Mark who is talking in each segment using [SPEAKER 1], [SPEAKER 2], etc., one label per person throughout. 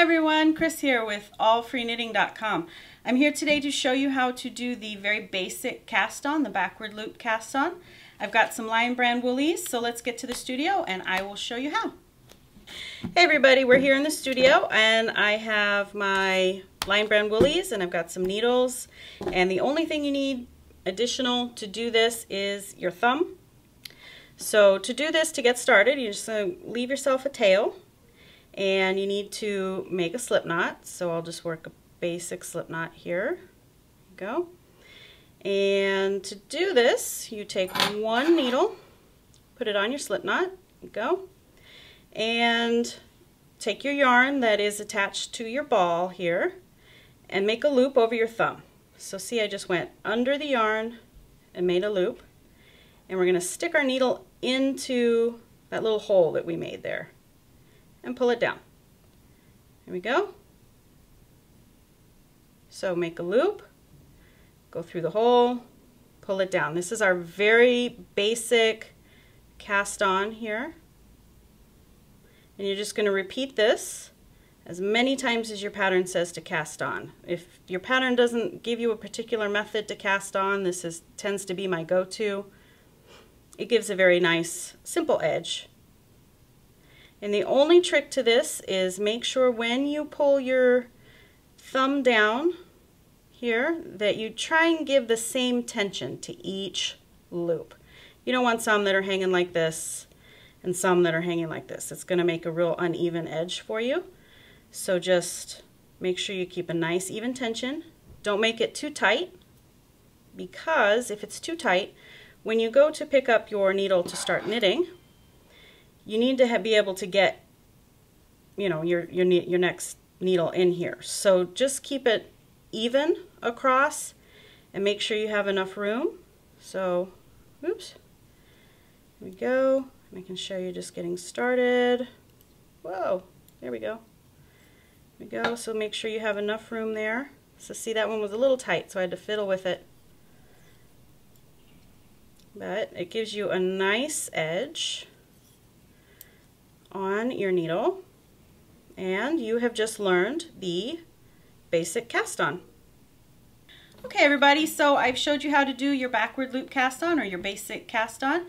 [SPEAKER 1] everyone, Chris here with allfreeknitting.com. I'm here today to show you how to do the very basic cast on, the backward loop cast on. I've got some Lion Brand Wool-Ease, so let's get to the studio and I will show you how. Hey everybody, we're here in the studio and I have my Lion Brand Wool-Ease and I've got some needles and the only thing you need additional to do this is your thumb. So to do this, to get started, you're just uh, leave yourself a tail and you need to make a slip knot. So I'll just work a basic slip knot here. Go. And to do this, you take one needle, put it on your slip knot, go, and take your yarn that is attached to your ball here and make a loop over your thumb. So see I just went under the yarn and made a loop and we're going to stick our needle into that little hole that we made there and pull it down. Here we go. So make a loop, go through the hole, pull it down. This is our very basic cast on here. And you're just going to repeat this as many times as your pattern says to cast on. If your pattern doesn't give you a particular method to cast on, this is tends to be my go-to. It gives a very nice, simple edge. And the only trick to this is make sure when you pull your thumb down here that you try and give the same tension to each loop. You don't want some that are hanging like this and some that are hanging like this. It's going to make a real uneven edge for you. So just make sure you keep a nice even tension. Don't make it too tight because if it's too tight, when you go to pick up your needle to start knitting, you need to be able to get, you know, your, your, your next needle in here. So just keep it even across and make sure you have enough room. So, oops, here we go. I can show you just getting started. Whoa, there we go. There we go, so make sure you have enough room there. So see that one was a little tight, so I had to fiddle with it. But it gives you a nice edge on your needle and you have just learned the basic cast on. Okay everybody, so I've showed you how to do your backward loop cast on or your basic cast on.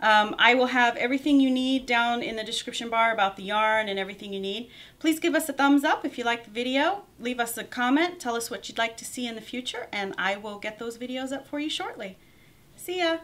[SPEAKER 1] Um, I will have everything you need down in the description bar about the yarn and everything you need. Please give us a thumbs up if you like the video. Leave us a comment. Tell us what you'd like to see in the future and I will get those videos up for you shortly. See ya!